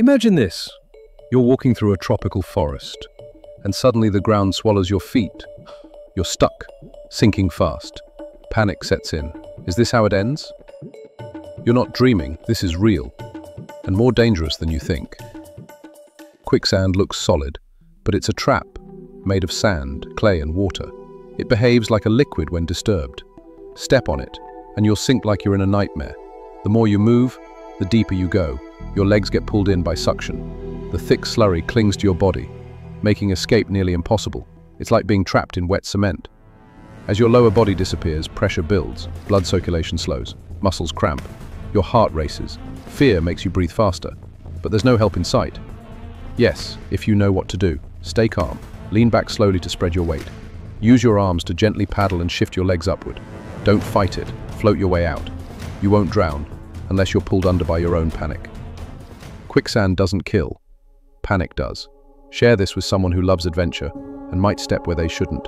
Imagine this. You're walking through a tropical forest, and suddenly the ground swallows your feet. You're stuck, sinking fast. Panic sets in. Is this how it ends? You're not dreaming, this is real, and more dangerous than you think. Quicksand looks solid, but it's a trap, made of sand, clay and water. It behaves like a liquid when disturbed. Step on it, and you'll sink like you're in a nightmare. The more you move, the deeper you go. Your legs get pulled in by suction. The thick slurry clings to your body, making escape nearly impossible. It's like being trapped in wet cement. As your lower body disappears, pressure builds, blood circulation slows, muscles cramp, your heart races. Fear makes you breathe faster, but there's no help in sight. Yes, if you know what to do, stay calm, lean back slowly to spread your weight. Use your arms to gently paddle and shift your legs upward. Don't fight it, float your way out. You won't drown, unless you're pulled under by your own panic. Quicksand doesn't kill, panic does. Share this with someone who loves adventure and might step where they shouldn't.